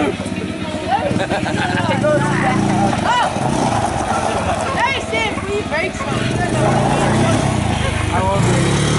Hey, Sam, will you break something? I won't break